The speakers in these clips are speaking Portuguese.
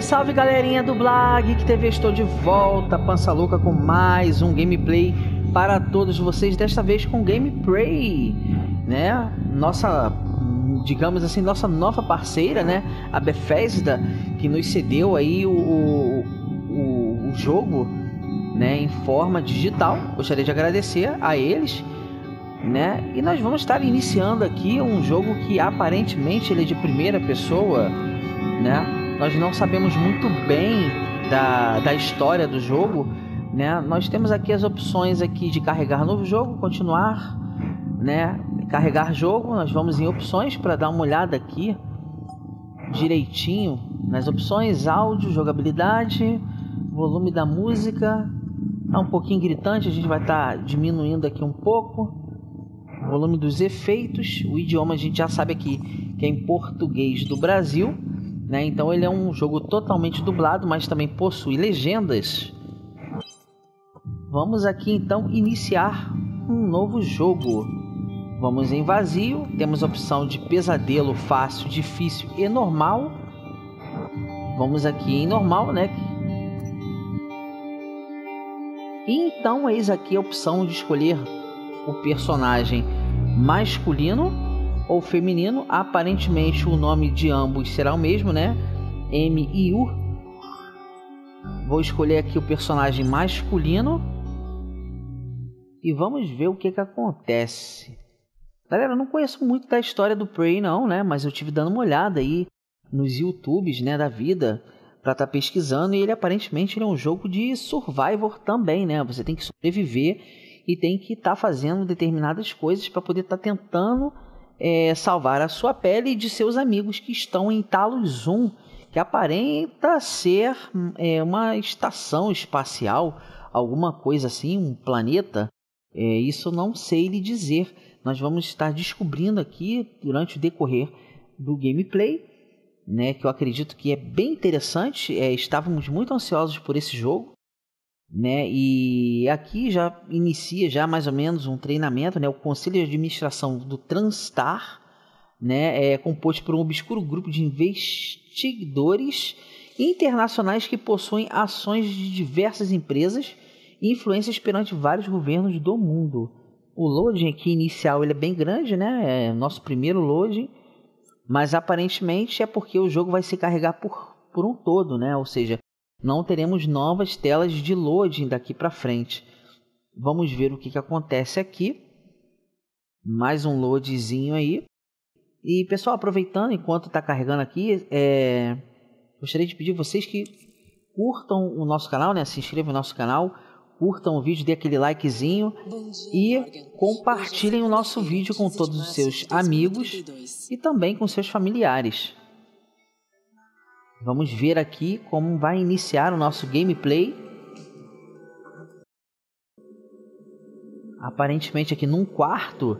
Salve, salve galerinha do Blag que TV, estou de volta, Pança Louca com mais um gameplay para todos vocês, desta vez com Gameplay, né? Nossa, digamos assim, nossa nova parceira, né? A Bethesda, que nos cedeu aí o, o, o jogo, né? Em forma digital. Gostaria de agradecer a eles, né? E nós vamos estar iniciando aqui um jogo que aparentemente ele é de primeira pessoa, né? Nós não sabemos muito bem da, da história do jogo, né? Nós temos aqui as opções aqui de carregar novo jogo, continuar, né? Carregar jogo, nós vamos em opções para dar uma olhada aqui direitinho nas opções, áudio, jogabilidade, volume da música, tá um pouquinho gritante, a gente vai estar tá diminuindo aqui um pouco. Volume dos efeitos, o idioma a gente já sabe aqui que é em português do Brasil. Né? Então ele é um jogo totalmente dublado, mas também possui legendas. Vamos aqui então iniciar um novo jogo. Vamos em vazio, temos a opção de pesadelo, fácil, difícil e normal. Vamos aqui em normal, né? E então eis aqui a opção de escolher o personagem masculino ou feminino. Aparentemente o nome de ambos será o mesmo, né? M e U. Vou escolher aqui o personagem masculino. E vamos ver o que, que acontece. Galera, eu não conheço muito da história do Prey não, né? Mas eu tive dando uma olhada aí nos YouTubes, né, da vida para estar tá pesquisando e ele aparentemente ele é um jogo de survivor também, né? Você tem que sobreviver e tem que estar tá fazendo determinadas coisas para poder estar tá tentando é, salvar a sua pele e de seus amigos que estão em Talos 1, que aparenta ser é, uma estação espacial, alguma coisa assim, um planeta. É, isso não sei lhe dizer. Nós vamos estar descobrindo aqui durante o decorrer do gameplay, né, que eu acredito que é bem interessante. É, estávamos muito ansiosos por esse jogo né? E aqui já inicia já mais ou menos um treinamento, né? O Conselho de Administração do Transtar, né? É composto por um obscuro grupo de investigadores internacionais que possuem ações de diversas empresas e influências perante vários governos do mundo. O loading aqui inicial ele é bem grande, né? É nosso primeiro loading, mas aparentemente é porque o jogo vai se carregar por, por um todo, né? Ou seja, não teremos novas telas de loading daqui para frente. Vamos ver o que, que acontece aqui. Mais um loadzinho aí. E pessoal, aproveitando enquanto está carregando aqui, é... gostaria de pedir a vocês que curtam o nosso canal, né? se inscrevam no nosso canal, curtam o vídeo, dê aquele likezinho dia, e compartilhem o nosso vídeo com todos os seus amigos e também com seus familiares. Vamos ver aqui como vai iniciar o nosso gameplay. Aparentemente aqui num quarto.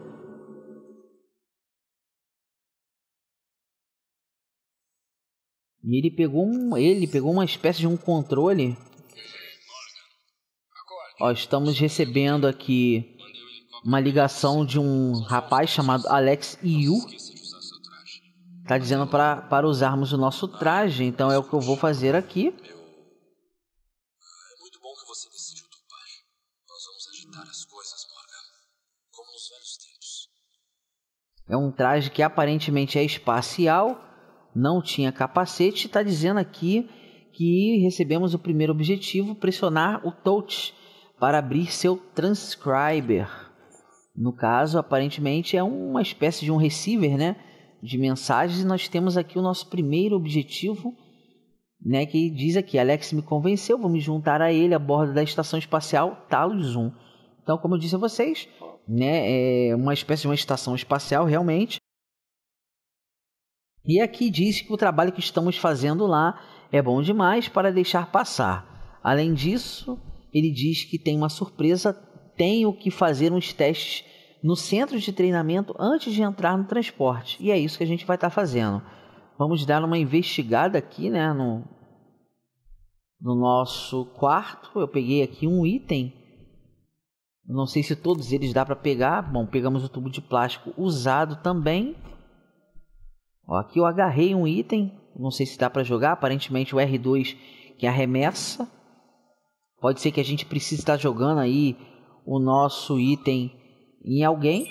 E ele pegou um, ele pegou uma espécie de um controle. Ó, estamos recebendo aqui uma ligação de um rapaz chamado Alex Yu Tá dizendo para, para usarmos o nosso traje, então é o que eu vou fazer aqui. É muito bom que você decidiu topar. Nós vamos agitar as coisas, Morgan. Como nos velhos tempos. É um traje que aparentemente é espacial, não tinha capacete. Está dizendo aqui que recebemos o primeiro objetivo: pressionar o touch para abrir seu transcriber. No caso, aparentemente é uma espécie de um receiver, né? De mensagens e nós temos aqui o nosso primeiro objetivo, né, que diz aqui, Alex me convenceu, vou me juntar a ele a bordo da estação espacial Talos 1. Então, como eu disse a vocês, né, é uma espécie de uma estação espacial realmente. E aqui diz que o trabalho que estamos fazendo lá é bom demais para deixar passar. Além disso, ele diz que tem uma surpresa, tenho que fazer uns testes no centro de treinamento antes de entrar no transporte. E é isso que a gente vai estar tá fazendo. Vamos dar uma investigada aqui, né, no, no nosso quarto. Eu peguei aqui um item. Não sei se todos eles dá para pegar. Bom, pegamos o tubo de plástico usado também. Ó, aqui eu agarrei um item. Não sei se dá para jogar. Aparentemente o R2 que arremessa. Pode ser que a gente precise estar jogando aí o nosso item em alguém.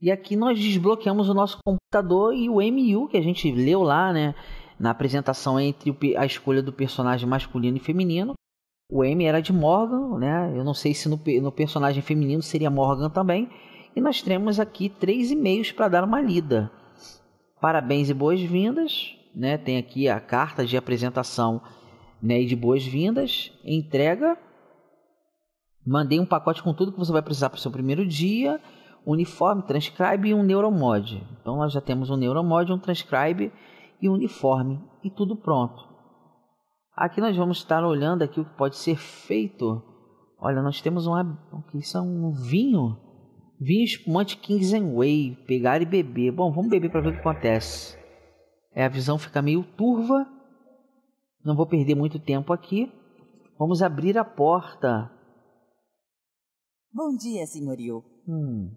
E aqui nós desbloqueamos o nosso computador e o MU que a gente leu lá, né? Na apresentação entre a escolha do personagem masculino e feminino. O M era de Morgan, né? Eu não sei se no, no personagem feminino seria Morgan também. E nós temos aqui três e-mails para dar uma lida. Parabéns e boas-vindas. Né? Tem aqui a carta de apresentação né, e de boas-vindas. Entrega. Mandei um pacote com tudo que você vai precisar para o seu primeiro dia uniforme, transcribe e um neuromod. Então nós já temos um neuromod, um transcribe e um uniforme e tudo pronto. Aqui nós vamos estar olhando aqui o que pode ser feito. Olha, nós temos uma, isso é um vinho, vinho espumante Kings and Way, pegar e beber. Bom, vamos beber para ver o que acontece. É, a visão fica meio turva. Não vou perder muito tempo aqui. Vamos abrir a porta. Bom dia, senhorio. Hum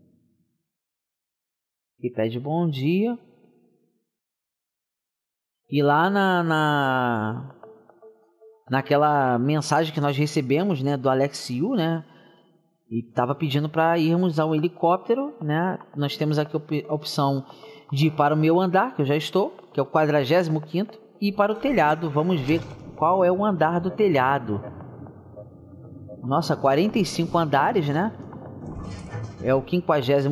que pede bom dia. E lá na, na naquela mensagem que nós recebemos, né, do Alexiu, né, e estava pedindo para irmos ao helicóptero, né? Nós temos aqui a opção de ir para o meu andar, que eu já estou, que é o 45 e para o telhado. Vamos ver qual é o andar do telhado. Nossa, 45 andares, né? É o 52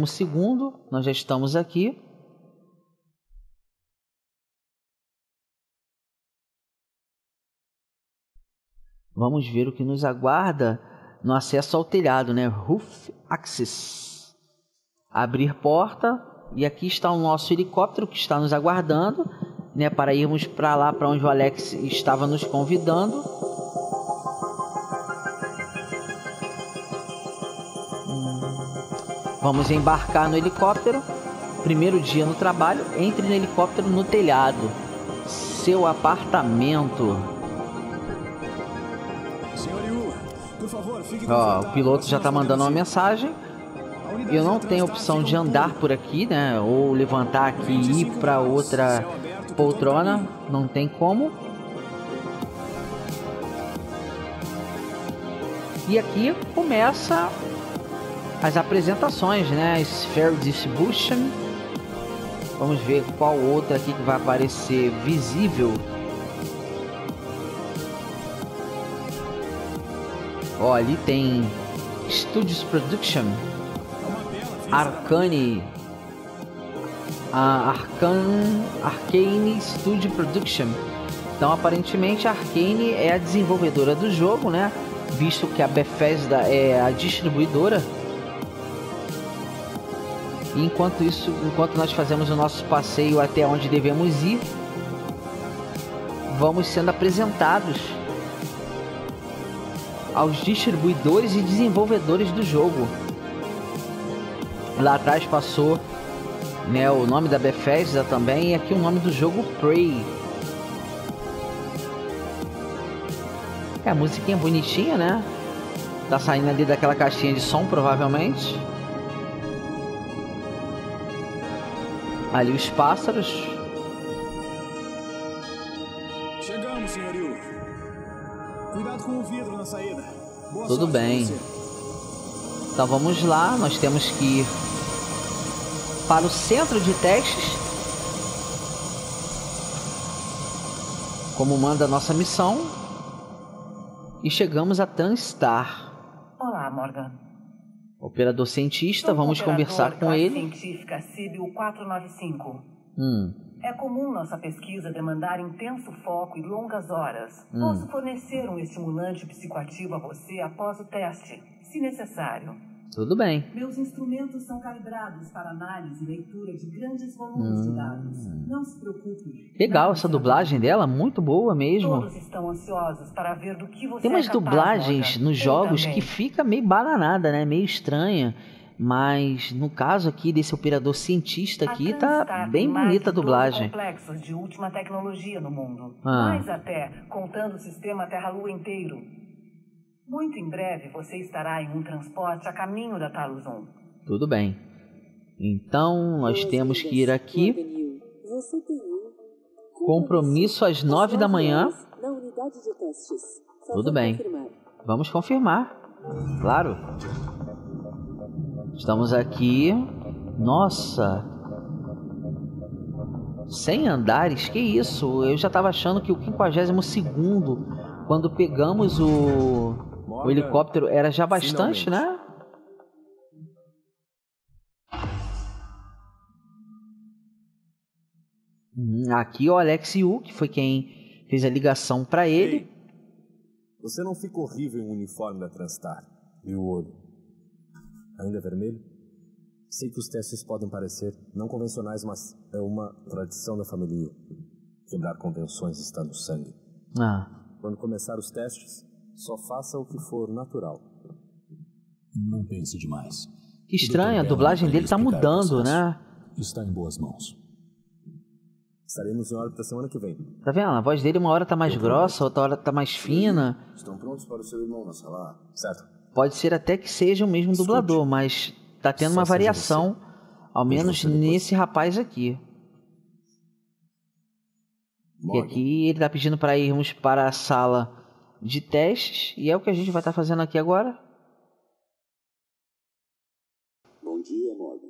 nós já estamos aqui. Vamos ver o que nos aguarda no acesso ao telhado, né? Roof Access. Abrir porta e aqui está o nosso helicóptero que está nos aguardando, né, para irmos para lá para onde o Alex estava nos convidando. Vamos embarcar no helicóptero. Primeiro dia no trabalho, entre no helicóptero no telhado. Seu apartamento. Ó, o piloto já está mandando uma mensagem. Eu não tenho opção de andar por aqui, né? Ou levantar aqui e ir para outra poltrona. Não tem como. E aqui começa as apresentações, né? Sphere Distribution. Vamos ver qual outra aqui que vai aparecer visível. Ó, ali tem Studios Production, Arcane, a Arcane, Arcane Studio Production. Então, aparentemente, a Arcane é a desenvolvedora do jogo, né? Visto que a Bethesda é a distribuidora. E enquanto isso, enquanto nós fazemos o nosso passeio até onde devemos ir, vamos sendo apresentados aos distribuidores e desenvolvedores do jogo. Lá atrás passou né, o nome da Bethesda também e aqui o nome do jogo Prey. É, a musiquinha bonitinha, né? Tá saindo ali daquela caixinha de som, provavelmente. Ali os pássaros. Chegamos, senhorio. Cuidado com o vidro na saída. Boa Tudo bem. Então vamos lá, nós temos que ir para o centro de testes. Como manda a nossa missão. E chegamos a Tanstar. Olá, Morgan. Operador cientista, vamos conversar com ele. Científica Síbio 495. Hum. É comum nossa pesquisa demandar intenso foco e longas horas. Hum. Posso fornecer um estimulante psicoativo a você após o teste, se necessário. Tudo bem. Meus instrumentos são calibrados para análise e leitura de grandes volumes hum. de dados. Não se preocupe. Legal essa dublagem dela, muito boa mesmo. Todos estão ansiosos para ver do que você Tem umas é dublagens nos jogos que fica meio bananada, né? Meio estranha. Mas no caso aqui desse operador cientista aqui, tá bem bonita a de 12 dublagem. complexos de última tecnologia no mundo. Ah. Mais até, contando o sistema Terra-Lua inteiro. Muito em breve você estará em um transporte a caminho da Taluzon. Tudo bem. Então nós temos que ir aqui. Você tem um. Compromisso às nove da manhã. Na unidade de testes. Favor Tudo bem. confirmar. Vamos confirmar. Claro. Estamos aqui. Nossa. 100 andares? Que isso? Eu já estava achando que o 52 quando pegamos o, o Morgan, helicóptero, era já bastante, finalmente. né? Hum, Aqui o Alex Yu, que foi quem fez a ligação para ele. Ei, você não fica horrível em um uniforme da Transtar. E o olho? Ainda é vermelho? Sei que os testes podem parecer não convencionais, mas é uma tradição da família. Quebrar convenções está no sangue. Ah, Quando começar os testes, só faça o que for natural. Não pense demais. que estranho, a dublagem dele tá mudando, né? Está em boas mãos. Estaremos em órbita semana que vem. Tá vendo? A voz dele uma hora tá mais grossa, outra hora tá mais fina. Estão prontos para o seu irmão na sala? Certo. Pode ser até que seja o mesmo Escute. dublador, mas tá tendo Só uma variação, ao menos nesse rapaz aqui. E Morgan, aqui ele tá pedindo para irmos para a sala de testes, e é o que a gente vai estar fazendo aqui agora. Bom dia, Morgan.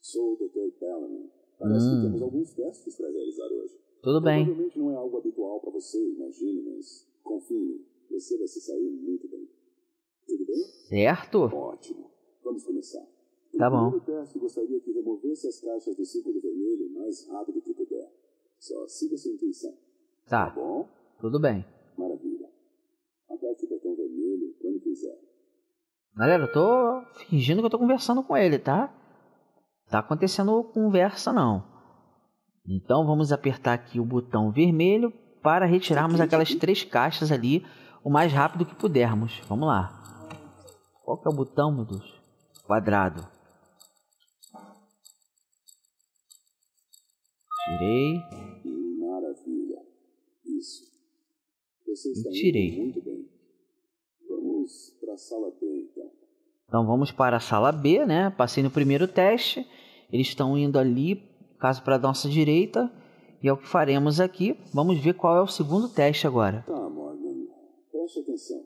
Sou o Dr. Bellamy. Parece Hum. que temos alguns testes para realizar hoje. Tudo bem. Provavelmente não é algo habitual para você, imagine, mas confie em mim. Você vai se sair muito bem. Tudo bem? Certo? Ótimo. Vamos começar. Tá bom. No primeiro teste, gostaria que removesse as caixas do círculo vermelho o mais rápido que puder. Só siga sua intuição. Tá Tá, bom? tudo bem. Galera, eu tô fingindo que eu tô conversando com ele, tá? Tá acontecendo conversa não. Então vamos apertar aqui o botão vermelho para retirarmos aquelas três caixas ali o mais rápido que pudermos. Vamos lá. Qual que é o botão, meu Deus? Quadrado. Tirei. Maravilha. Isso. Você está tirei. muito bem. Sala B, então. Então vamos para a sala B, né? Passei no primeiro teste. Eles estão indo ali, caso para a nossa direita. E é o que faremos aqui. Vamos ver qual é o segundo teste agora. Tá, Morgan. Preste atenção.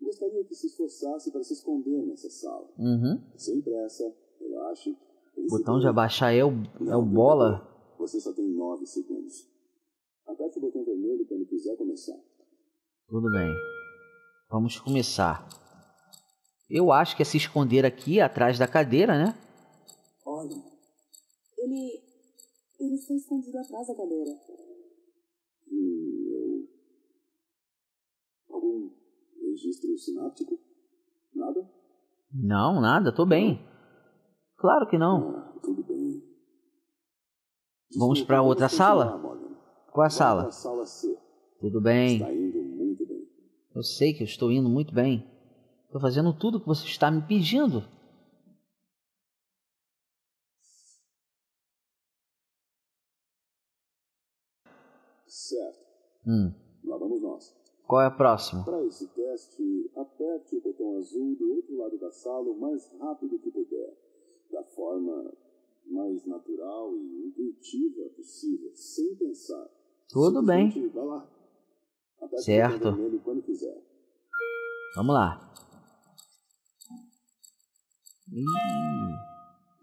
Gostaria que se esforçasse para se esconder nessa sala. Uhum. Sem pressa, relaxe. O botão de abaixar é o, é o bola. Você só tem nove segundos. Aperte o botão vermelho quando quiser começar. Tudo bem. Vamos começar. Eu acho que é se esconder aqui atrás da cadeira, né? Olha, ele. Ele está escondido atrás da cadeira. Hum, eu... Algum registro sináptico? Nada? Não, nada, tô bem. Claro que não. Ah, tudo bem. Vamos pra outra sala? Qual a sala? sala C. Tudo bem. Está indo. Eu sei que eu estou indo muito bem. Estou fazendo tudo que você está me pedindo. Certo. Hum. Lá vamos nós. Qual é o próximo? Para esse teste, aperte o botão azul do outro lado da sala o mais rápido que puder. Da forma mais natural e intuitiva possível, sem pensar. Tudo bem. Vá lá. Certo. Vamos lá.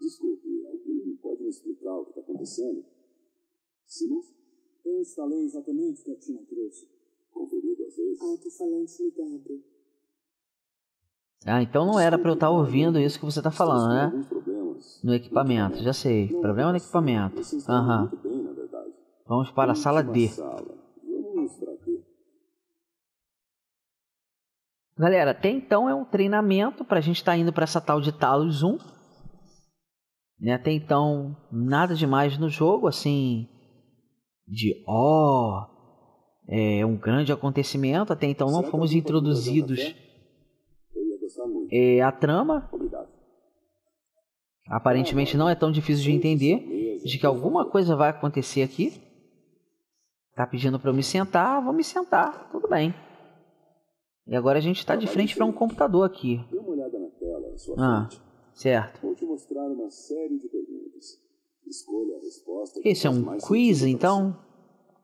Desculpe, alguém pode me explicar o que está acontecendo? Simmons? Eu instalei exatamente o que a Tina trouxe. Conferiu duas vezes. Alto-falante ligado. Ah, então não era para eu estar ouvindo isso que você está falando, né? No equipamento, já sei. Problema no equipamento. Aham. verdade. Vamos para a sala D. Sala. Vamos para D. Galera, até então é um treinamento para a gente estar indo para essa tal de Talos 1. Né? Até então, nada demais no jogo, assim, de ó, é um grande acontecimento. Até então não fomos introduzidos é, a trama. Obrigado. Aparentemente não é tão difícil de entender de que alguma coisa vai acontecer aqui. Tá pedindo para eu me sentar, vou me sentar, tudo bem. E agora a gente está de frente para um computador aqui. Dê uma olhada na tela à sua Ah. frente. Certo. Vou te mostrar uma série de perguntas. Escolha a resposta Isso é um quiz, então?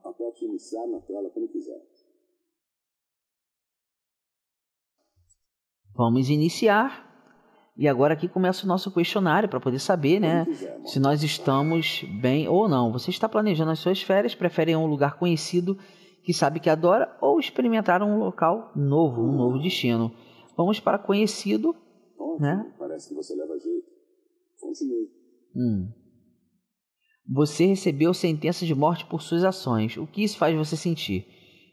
aperte iniciar na tela quando quiser. Vamos iniciar. E agora aqui começa o nosso questionário para poder saber, né, se nós estamos bem ou não. Você está planejando as suas férias, prefere um lugar conhecido que sabe que adora ou experimentar um local novo, um novo destino. Vamos para conhecido, né? Parece que você leva jeito. Continue. Hum. Você recebeu sentença de morte por suas ações. O que isso faz você sentir?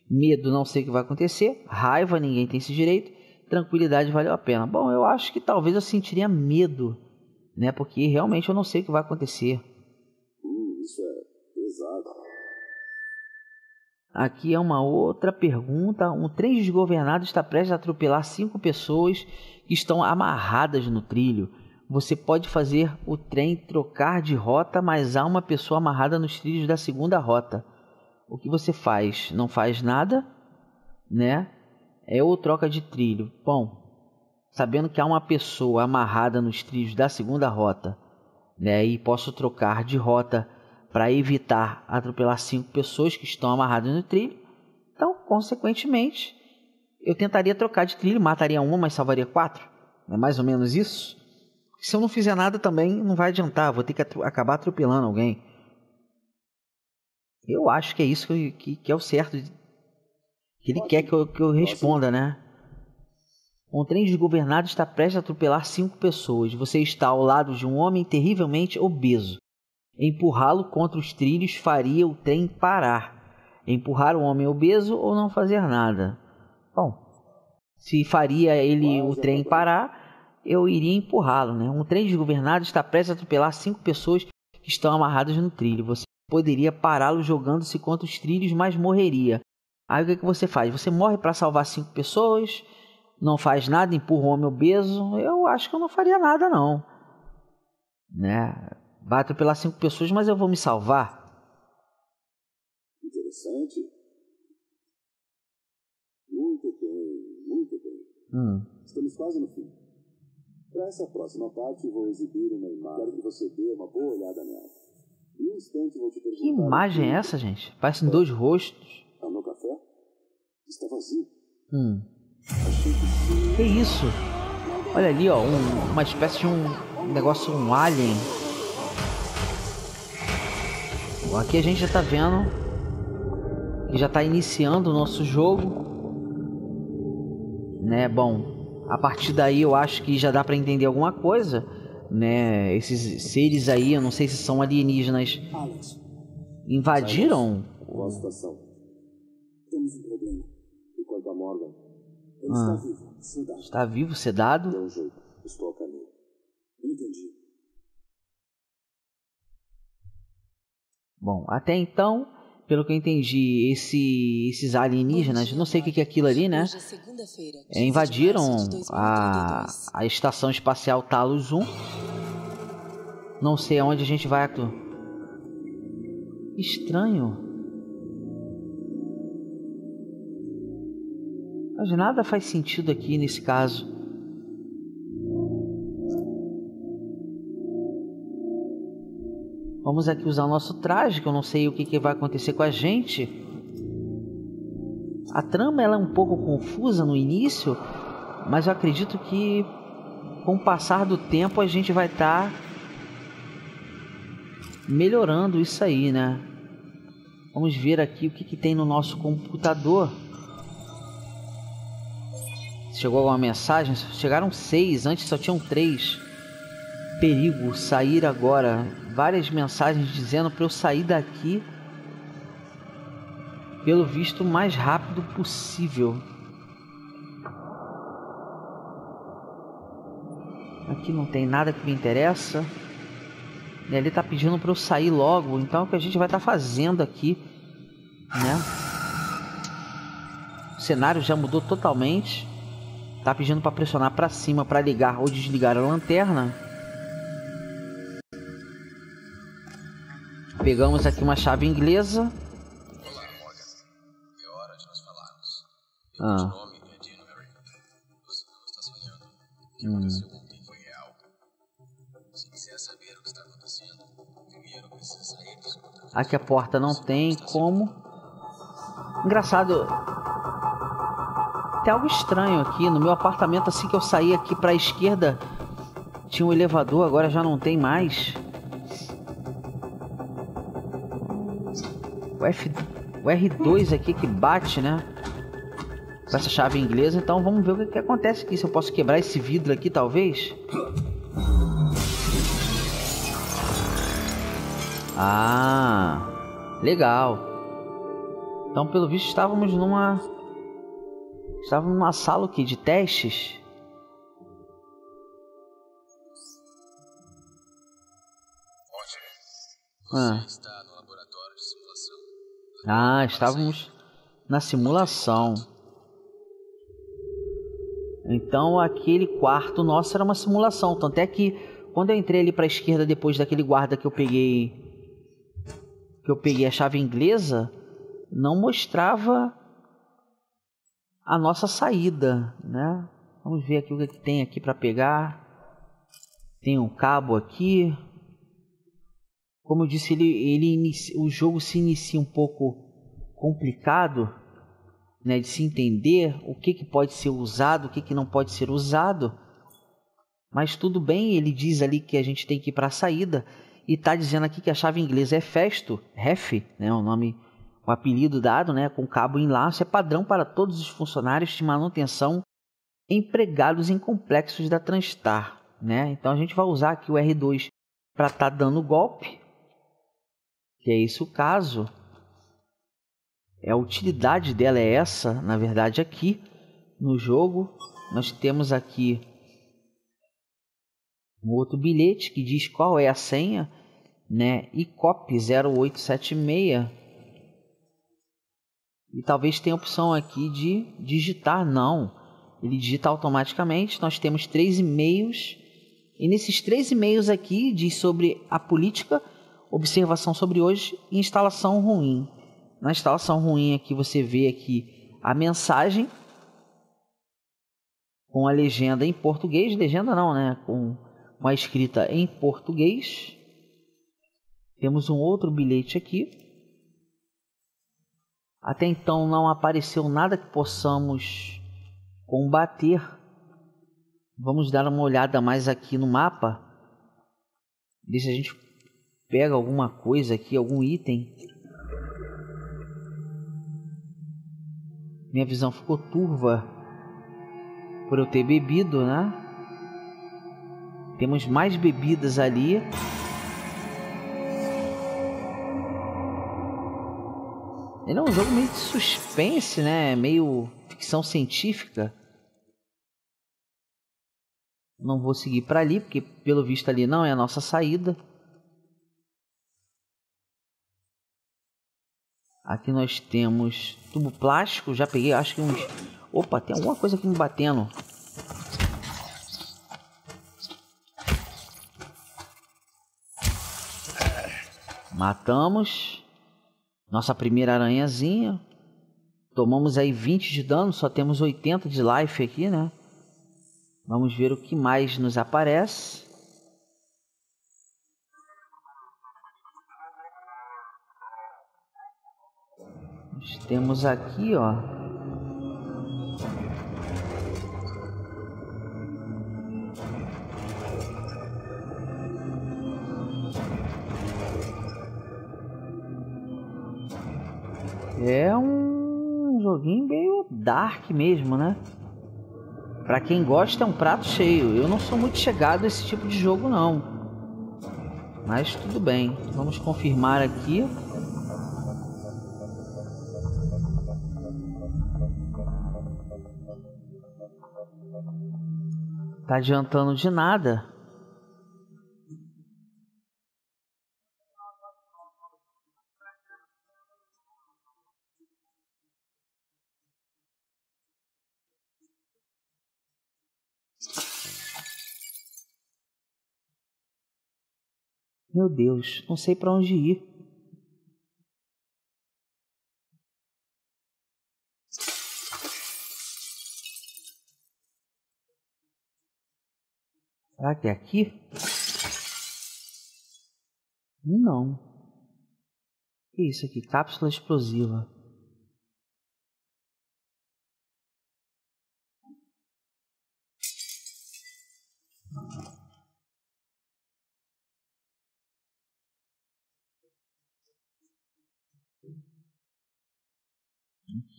Medo, não sei o que vai acontecer. Raiva, ninguém tem esse direito. Tranquilidade, valeu a pena. Bom, eu acho que talvez eu sentiria medo, né? Porque realmente eu não sei o que vai acontecer. Hum, isso é pesado. Aqui é uma outra pergunta. Um trem desgovernado está prestes a atropelar cinco pessoas que estão amarradas no trilho. Você pode fazer o trem trocar de rota, mas há uma pessoa amarrada nos trilhos da segunda rota. O que você faz? Não faz nada, né? É ou troca de trilho. Bom, sabendo que há uma pessoa amarrada nos trilhos da segunda rota, né? E posso trocar de rota para evitar atropelar cinco pessoas que estão amarradas no trilho. Então, consequentemente, eu tentaria trocar de trilho, mataria uma, mas salvaria quatro. É mais ou menos isso. Se eu não fizer nada também, não vai adiantar. Vou ter que acabar atropelando alguém. Eu acho que é isso que, que, que é o certo. Que ele quer que eu, que eu responda, né? Um trem desgovernado está prestes a atropelar cinco pessoas. Você está ao lado de um homem terrivelmente obeso. Empurrá-lo contra os trilhos faria o trem parar. Empurrar o homem obeso ou não fazer nada. Bom, se faria ele o trem parar, eu iria empurrá-lo, né? Um trem desgovernado está prestes a atropelar cinco pessoas que estão amarradas no trilho. Você poderia pará-lo jogando-se contra os trilhos, mas morreria. Aí o que, que você faz? Você morre para salvar cinco pessoas, não faz nada, empurra o homem obeso. Eu acho que eu não faria nada, não. Né? Vai atropelar cinco pessoas, mas eu vou me salvar. Interessante. Muito bem, muito bem. Hum. Estamos quase no fim. Para essa próxima parte, vou exibir uma imagem. Quero que você dê uma boa olhada nela. Em um instante, vou te perguntar. Que imagem é essa, gente? Parecem dois rostos. É o meu café? Está vazio. Hum. Achei que sim. Que isso? Olha ali, ó, um- uma espécie de um negócio, um alien. Aqui a gente já tá vendo que já tá iniciando o nosso jogo. Né, bom, a partir daí eu acho que já dá pra entender alguma coisa, né? Esses seres aí, eu não sei se são alienígenas, invadiram Qual a situação? temos um problema. E quanto a Morgan? Ele Ah. está vivo, sedado. Está vivo, sedado? Deu um jeito. Estou a caminho. Entendi. Bom, até então, pelo que eu entendi, esse, esses alienígenas, não sei o que é aquilo ali, né? É É, 15 de invadiram a, 2032. a estação espacial Talos 1. Não sei aonde a gente vai atu. Estranho. Mas nada faz sentido aqui nesse caso. Vamos aqui usar o nosso traje, que eu não sei o que, que vai acontecer com a gente. A trama ela é um pouco confusa no início, mas eu acredito que com o passar do tempo a gente vai estar melhorando isso aí, né? Vamos ver aqui o que, que tem no nosso computador. Chegou alguma mensagem? Chegaram seis, antes só tinham três. Perigo, sair agora. Várias mensagens dizendo para eu sair daqui pelo visto o mais rápido possível. Aqui não tem nada que me interessa. E ele tá pedindo para eu sair logo, então é o que a gente vai estar fazendo aqui, né? O cenário já mudou totalmente. Tá pedindo para pressionar para cima para ligar ou desligar a lanterna. Pegamos aqui uma chave inglesa. Olá, Morgan. É hora de nós falarmos. Ah. Meu nome é. Você não está sonhando. O que aconteceu ontem foi real. Se quiser saber o que está acontecendo, primeiro precisa sair. Aqui a porta não tem como. Engraçado. Tem algo estranho aqui. No meu apartamento, assim que eu saí aqui pra esquerda, tinha um elevador, agora já não tem mais. O, F, o R2 aqui que bate, né? Com essa chave inglesa. Então vamos ver o que, que acontece aqui. Se eu posso quebrar esse vidro aqui, talvez. Ah, legal. Então, pelo visto, estávamos numa estávamos numa sala aqui de testes. Ah. está no laboratório de simulação. Ah, estávamos na simulação. Então aquele quarto nosso era uma simulação. Tanto é que quando eu entrei ali para a esquerda depois daquele guarda que eu peguei que eu peguei a chave inglesa, não mostrava a nossa saída, né? Vamos ver aqui o que, tem aqui para pegar. Tem um cabo aqui. Como eu disse, ele, ele inicia, o jogo se inicia um pouco complicado, né, de se entender o que, que pode ser usado, o que, que não pode ser usado. Mas tudo bem, ele diz ali que a gente tem que ir para a saída e está dizendo aqui que a chave inglesa é Festo, Ref, né, o nome, o apelido dado, né, com cabo em laço, é padrão para todos os funcionários de manutenção empregados em complexos da Transtar, né? Então a gente vai usar aqui o R2 para estar tá dando golpe, que é isso o caso. A utilidade dela é essa, na verdade, aqui no jogo. Nós temos aqui um outro bilhete que diz qual é a senha, né? ICOP 0876. E talvez tenha opção aqui de digitar, não. Ele digita automaticamente. Nós temos três e-mails. E nesses três e-mails aqui diz sobre a política, observação sobre hoje e instalação ruim. Na instalação ruim aqui você vê aqui a mensagem com a legenda em português, legenda não, né? Com, com a escrita em português. Temos um outro bilhete aqui. Até então não apareceu nada que possamos combater. Vamos dar uma olhada mais aqui no mapa. Ver a gente pega alguma coisa aqui, algum item. Minha visão ficou turva por eu ter bebido, né? Temos mais bebidas ali. Ele é um jogo meio de suspense, né? Meio ficção científica. Não vou seguir para ali, porque pelo visto ali não é a nossa saída. Aqui nós temos tubo plástico. Já peguei, acho que uns. Opa, tem alguma coisa aqui me batendo. Matamos. Nossa primeira aranhazinha. Tomamos aí 20 de dano, só temos 80 de life aqui, né? Vamos ver o que mais nos aparece. Nós temos aqui, ó. É um joguinho meio dark mesmo, né? Pra quem gosta é um prato cheio. Eu não sou muito chegado a esse tipo de jogo não. Mas tudo bem. Vamos confirmar aqui. Tá adiantando de nada. Meu Deus, não sei para onde ir. Será que é aqui? Não. Que é isso aqui? Cápsula explosiva.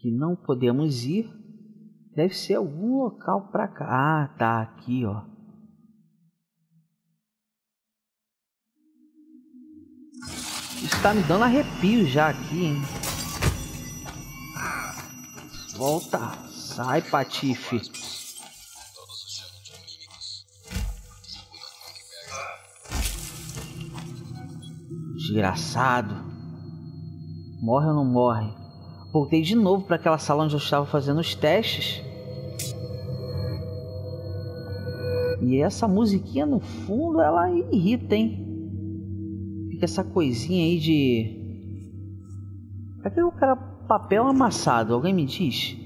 que não podemos ir, deve ser algum local para cá. Ah, tá aqui, ó. Está me dando arrepio já aqui, hein? Volta. Sai, Patife. Desgraçado. Morre ou não morre? Voltei de novo para aquela sala onde eu estava fazendo os testes. E essa musiquinha no fundo, ela irrita, hein? Fica essa coisinha aí de. Cadê o cara papel amassado? Alguém me diz?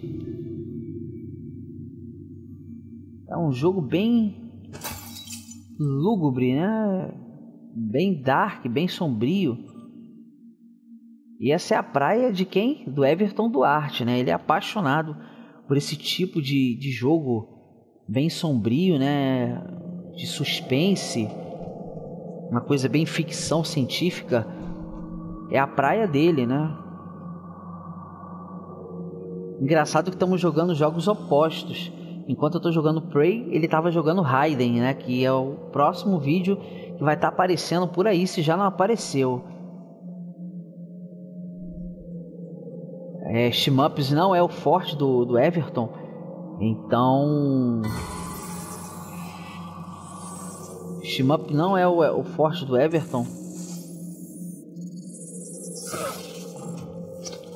É um jogo bem lúgubre, né? Bem dark, bem sombrio. E essa é a praia de quem? Do Everton Duarte, né? Ele é apaixonado por esse tipo de, de jogo bem sombrio, né? De suspense, uma coisa bem ficção científica. É a praia dele, né? Engraçado que estamos jogando jogos opostos. Enquanto eu estou jogando Prey, ele estava jogando Raiden, né? Que é o próximo vídeo que vai estar tá aparecendo por aí, se já não apareceu. É, Shimups não é o forte do, do Everton. Então. Shimup não é o, o forte do Everton.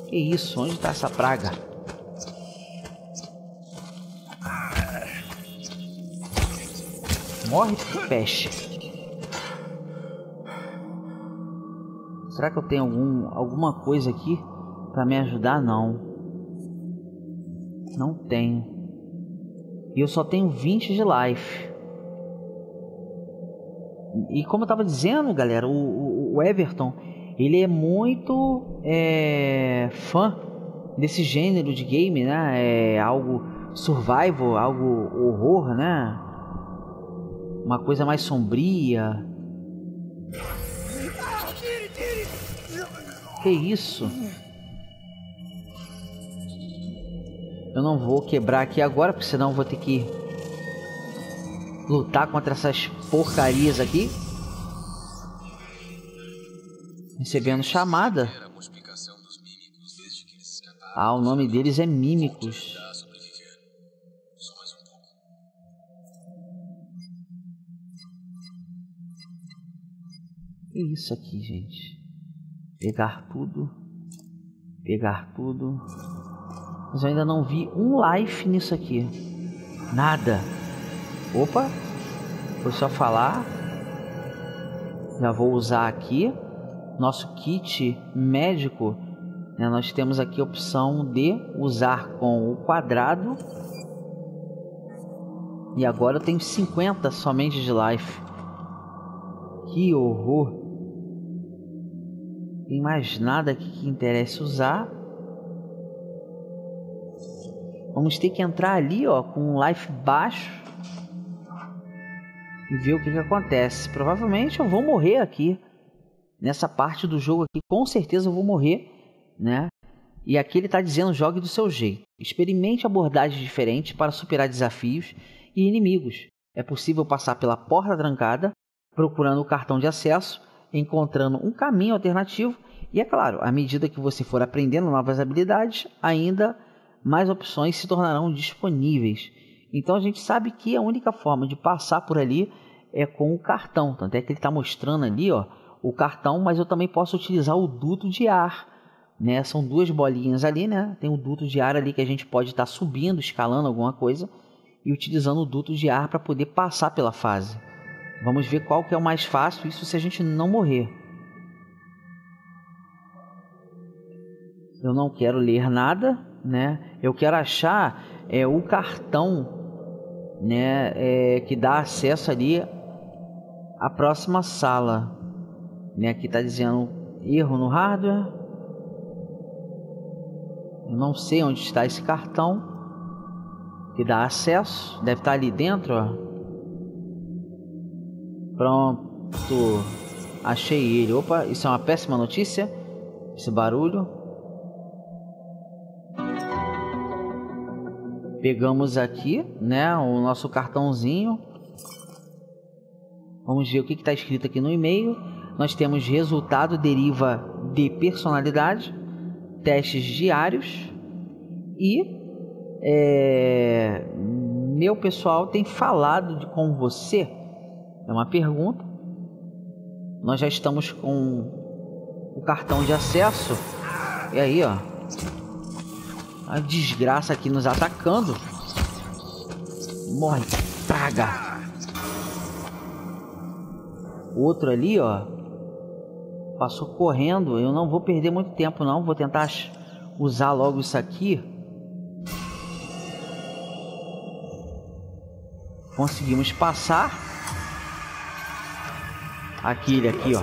Que isso? Onde está essa praga? Morre, peste. Será que eu tenho algum, alguma coisa aqui para me ajudar? Não. Não tenho. E eu só tenho 20 de life. E como eu tava dizendo, galera, o, o Everton, ele é muito é, fã desse gênero de game, né? É algo survival, algo horror, né? uma coisa mais sombria. Que isso? Eu não vou quebrar aqui agora, porque senão vou ter que lutar contra essas porcarias aqui. Recebendo chamada. Ah, o nome deles é Mímicos. Que isso aqui, gente? Pegar tudo. Pegar tudo. Mas eu ainda não vi um life nisso aqui. Nada. Opa. Foi só falar. Já vou usar aqui. Nosso kit médico. Né? Nós temos aqui a opção de usar com o quadrado. E agora eu tenho 50 somente de life. Que horror! Tem mais nada aqui que interesse usar. Vamos ter que entrar ali, ó, com um life baixo e ver o que, que acontece. Provavelmente eu vou morrer aqui nessa parte do jogo aqui. Com certeza eu vou morrer, né? E aqui ele está dizendo jogue do seu jeito. Experimente abordagens diferentes para superar desafios e inimigos. É possível passar pela porta trancada procurando o cartão de acesso, encontrando um caminho alternativo e, é claro, à medida que você for aprendendo novas habilidades, ainda mais opções se tornarão disponíveis. Então a gente sabe que a única forma de passar por ali é com o cartão. Tanto é que ele está mostrando ali ó, o cartão, mas eu também posso utilizar o duto de ar. Né? São duas bolinhas ali, né? Tem o duto de ar ali que a gente pode estar tá subindo, escalando alguma coisa e utilizando o duto de ar para poder passar pela fase. Vamos ver qual que é o mais fácil, isso se a gente não morrer. Eu não quero ler nada, né? Eu quero achar é, o cartão, né? É, que dá acesso ali à próxima sala. Né? Aqui está dizendo erro no hardware. Eu não sei onde está esse cartão que dá acesso. Deve estar ali dentro, ó. Pronto. Achei ele. Opa, isso é uma péssima notícia. Esse barulho. Pegamos aqui, né, o nosso cartãozinho. Vamos ver o que está escrito aqui no e-mail. Nós temos resultado deriva de personalidade, testes diários e é, meu pessoal tem falado de, com você. É uma pergunta. Nós já estamos com o cartão de acesso. E aí, ó. A desgraça aqui nos atacando. Morre, praga. Outro ali, ó. Passou correndo. Eu não vou perder muito tempo, não. Vou tentar usar logo isso aqui. Conseguimos passar. Aquele aqui, ó.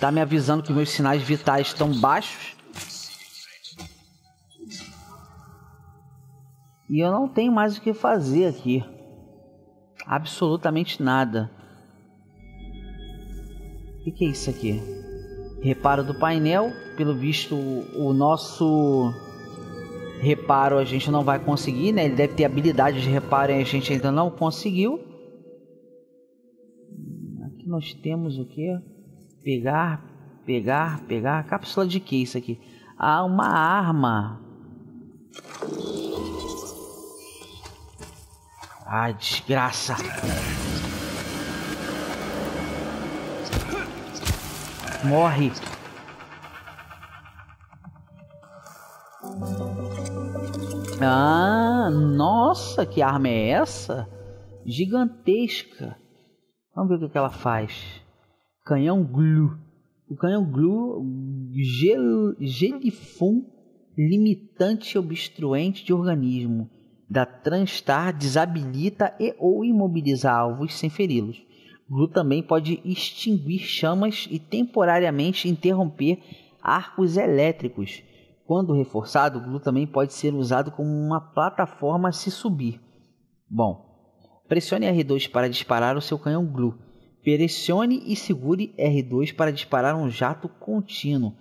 Tá me avisando que meus sinais vitais estão baixos. E eu não tenho mais o que fazer aqui. Absolutamente nada. O que, que é isso aqui? Reparo do painel. Pelo visto, o nosso reparo a gente não vai conseguir, né? Ele deve ter habilidade de reparo e a gente ainda não conseguiu. Aqui nós temos o que? Pegar, pegar, pegar. Cápsula de que isso aqui? Ah, uma arma. Ah, desgraça. Morre. Ah, nossa, que arma é essa? Gigantesca. Vamos ver o que ela faz. Canhão Glue. O canhão Glue gel, gelifum limitante obstruente de organismo da Transtar desabilita e ou imobiliza alvos sem feri-los. Glue também pode extinguir chamas e temporariamente interromper arcos elétricos. Quando reforçado, o glue também pode ser usado como uma plataforma a se subir. Bom, pressione R2 para disparar o seu canhão glue. Pressione e segure R2 para disparar um jato contínuo.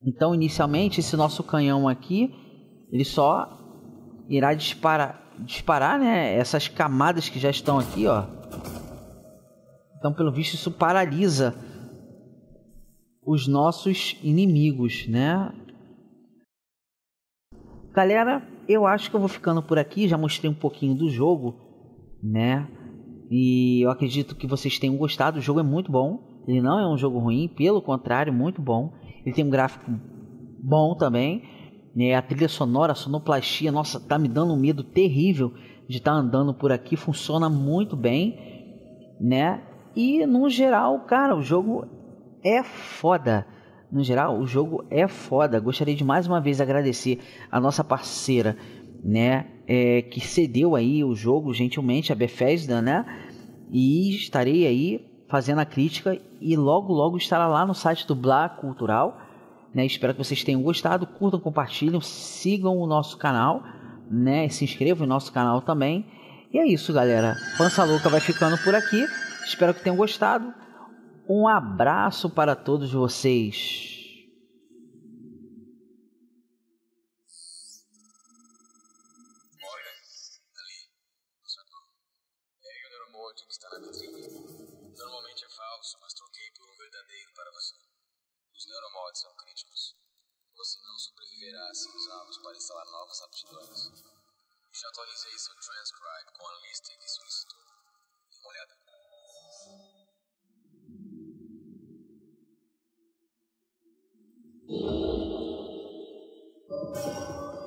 Então, inicialmente, esse nosso canhão aqui, ele só irá disparar, disparar, né, essas camadas que já estão aqui, ó. Então, pelo visto, isso paralisa os nossos inimigos, né? Galera, eu acho que eu vou ficando por aqui. Já mostrei um pouquinho do jogo, né? E eu acredito que vocês tenham gostado. O jogo é muito bom. Ele não é um jogo ruim, pelo contrário, muito bom. Ele tem um gráfico bom também. Né? A trilha sonora, a sonoplastia, nossa, tá me dando um medo terrível de estar tá andando por aqui. Funciona muito bem, né? E no geral, cara, o jogo é foda. No geral, o jogo é foda. Gostaria de mais uma vez agradecer a nossa parceira, né, é, que cedeu aí o jogo gentilmente, a Bethesda, né? E estarei aí fazendo a crítica e logo logo estará lá no site do Blá Cultural. Né? Espero que vocês tenham gostado, curtam, compartilhem, sigam o nosso canal, né? Se inscrevam no nosso canal também. E é isso, galera. Pança Louca vai ficando por aqui. Espero que tenham gostado. Um abraço para todos vocês. as aptidões. Já atualizei seu transcribe com a lista de solicitude. Dê uma olhada. Thank